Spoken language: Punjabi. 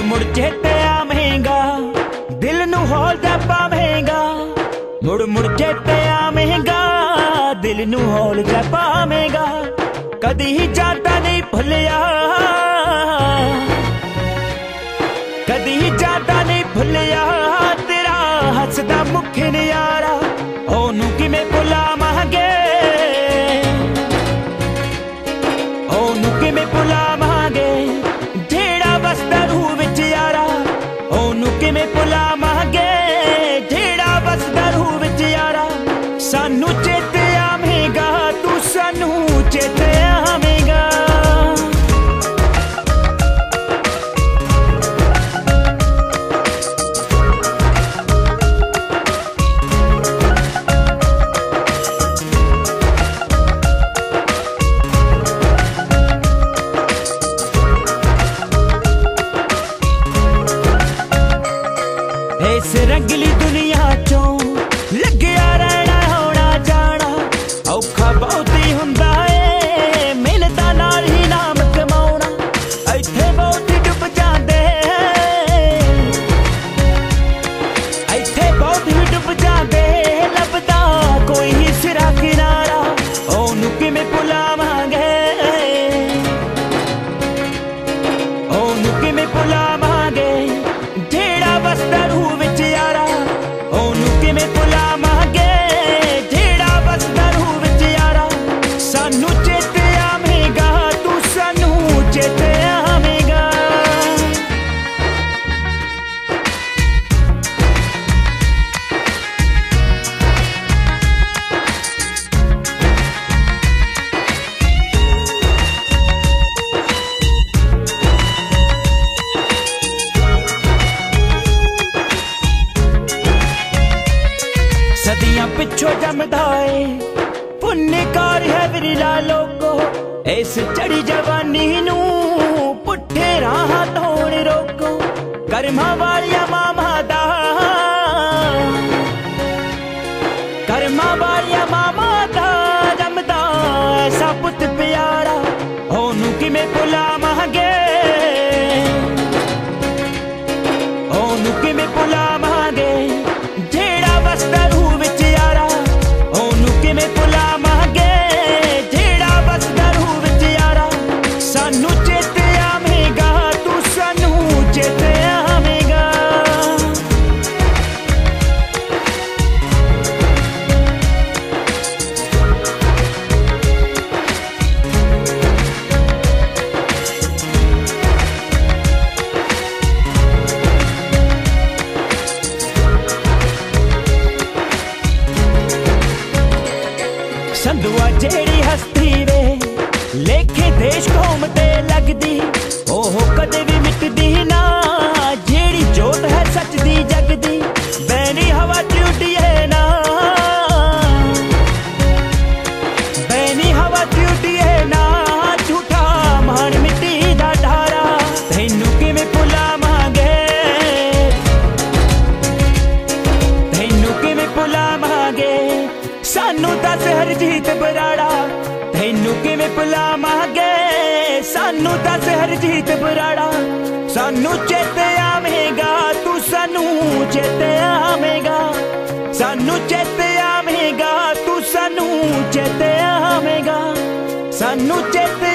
ਮੁੜ ਮੁੜ ਚੇਤੇ ਆਵੇਂਗਾ। ਦਿਲ ਨੂੰ ਹੌਲ ਜਾ ਪਾਵੇਂਗਾ। ਮੁੜ ਮੁੜ ਚੇਤੇ ਆਵੇਂਗਾ। ਦਿਲ ਨੂੰ ਹੌਲ ਜਾ ਪਾਵੇਂਗਾ। ਕਦੀ ਹੀ ਜਾਂਦਾ ਨਹੀਂ ਭੁੱਲਿਆ। ਕਦੀ ਹੀ ਜਾਂਦਾ ਨਹੀਂ ਭੁੱਲਿਆ। ਤੇਰਾ ਹੱਸਦਾ ਮੁਖ ਨਿਆਰਾ, ਉਹਨੂੰ ਕਿਵੇਂ ਭੁਲਾਵਾਂਗੇ? ਉਹਨੂੰ ਕਿਵੇਂ ਵਿੱਚ ਯਾਰਾ ਸਾਨੂੰ ਚੇਤੇ ਆਵੇਂਗਾ ਤੂੰ ਸਾਨੂੰ ਚੇਤੇ ਆਵੇਂਗਾ ਇਸ ਰੰਗਲੀ ਦੁਨੀਆ ਚੋਂ ਲੱਗਿਆ ਰਹਿਣਾ ਹੋਣਾ ਜਾਣਾ। ਔਖਾ ਬਹੁਤ ਹੁੰਦਾ ਏ। ਮਿਹਨਤਾਂ ਨਾਲ ਹੀ ਨਾਮ ਕਮਾਉਣਾ। ਇੱਥੇ ਬਹੁਤ ਹੀ ਡੁੱਬ ਜਾਂਦੇ ਇੱਥੇ ਬਹੁਤ ਡੁੱਬ ਜਾਂਦੇ ਲੱਭਦਾ ਕੋਈ ਹੀ ਸਿਰਾ ਕਿਨਾਰਾ। ਉਹਨੂੰ ਕਿਵੇਂ ਭੁਲਾਵਾਂਗੇ? ਉਹਨੂੰ ਕਿਵੇਂ ਭੁਲਾਵਾਂਗੇ? ਸਦੀਆਂ ਪਿੱਛੋਂ ਜੰਮਦਾ ਏ। ਪੁੰਨਕਾਰ ਹੈ ਵਿਰਲਾ ਲੋਕੋ। ਇਸ ਚੜੀ ਜਵਾਨੀ ਨੂੰ ਪੁੱਠੇ ਰਾਹਾਂ ਤੋਂ ਨੀ ਰੋਕੋ। ਕਰਮਾਂ ਵਾਲੀਆਂ ਮਾਮਾ ਦਾ। ਕਰਮਾਂ ਵਾਲੀਆਂ ਮਾਮਾ ਦਾ ਜੰਮਦਾ ਐਸਾ ਪੁੱਤ ਪਿਆਰਾ ਸੰਧੂਆ ਜਿਹੜੀ ਹਸਤੀ ਵੇ ਲੇਖੇ ਦੇਸ਼ ਕੌਮ ਤੇ ਲੱਗਦੀ ਉਹ ਕਦੇ ਵੀ ਕਿਵੇਂ ਸਾਨੂੰ ਦੱਸ ਹਰਜੀਤ ਬਰਾੜਾ, ਸਾਨੂੰ ਚੇਤੇ ਆਵੇਂਗਾ। ਤੂੰ ਸਾਨੂੰ ਚੇਤੇ ਆਵੇਂਗਾ। ਸਾਨੂੰ ਚੇਤੇ ਆਵੇਂਗਾ। ਤੂੰ ਸਾਨੂੰ ਚੇਤੇ ਆਵੇਂਗਾ। ਸਾਨੂੰ ਚੇਤੇ